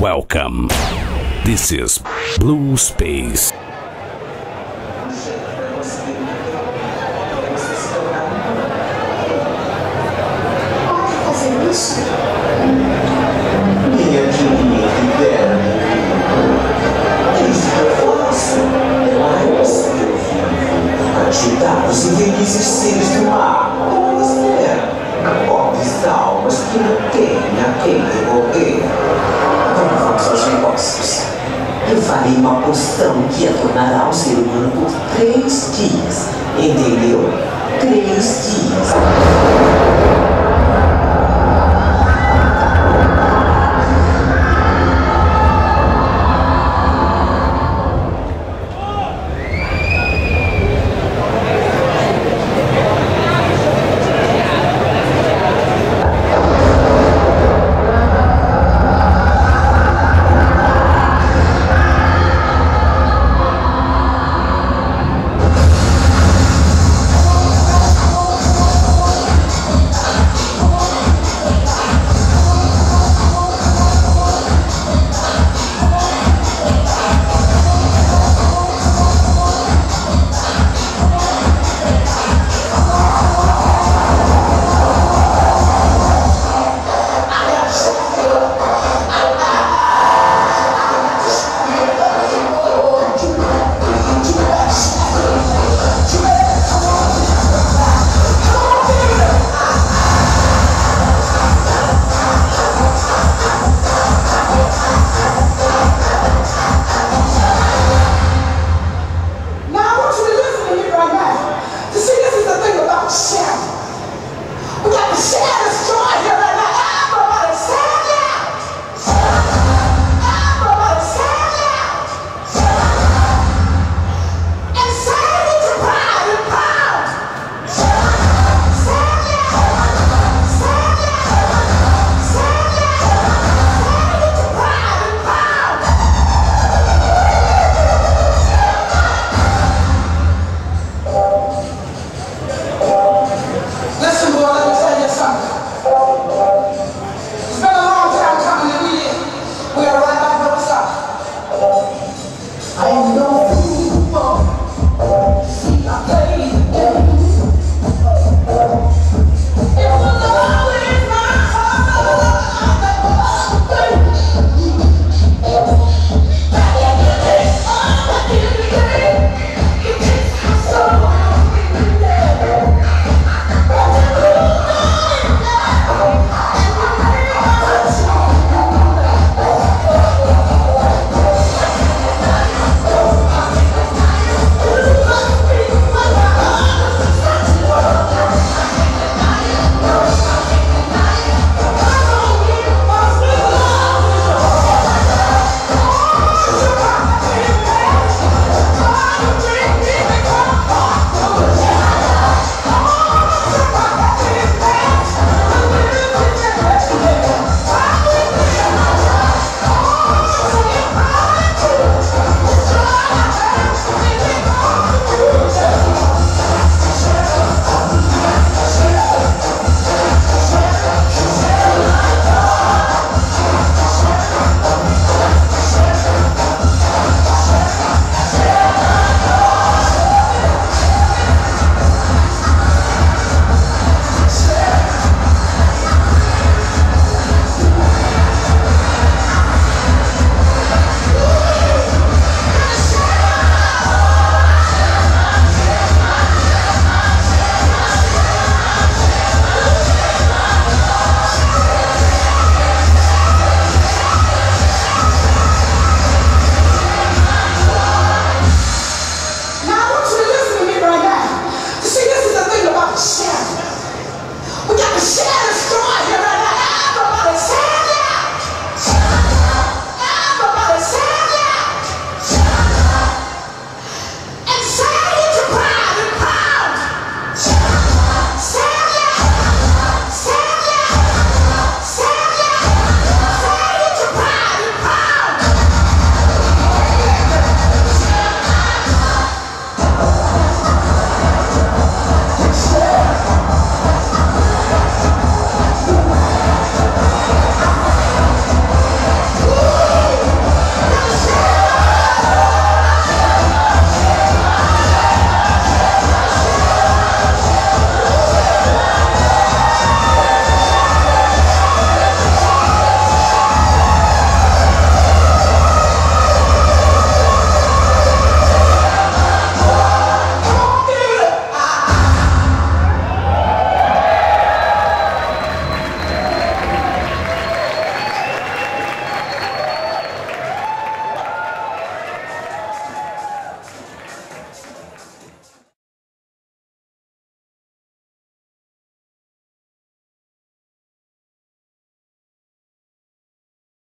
Welcome. This is Blue Space. fazer isso? Minha querida ideia. É isso que eu faço. É lá isso que eu vivo. Ajudar os infelizes seres do mar. Como é? Pobres almas que não têm a quem recorrer. Aos negócios. Eu farei uma poção que a tornará um ser humano por três dias. Entendeu? Três dias.